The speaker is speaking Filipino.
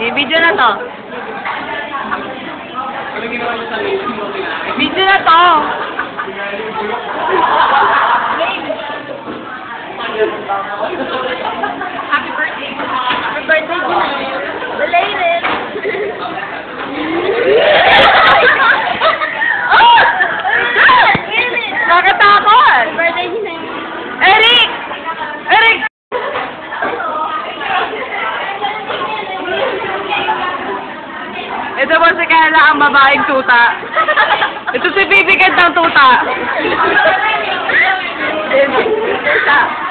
Eh, video na to. Video na to. Happy birthday. Ito po si Kayla, ang babaeng tuta. Ito si bibigyan ng tuta. Tuta.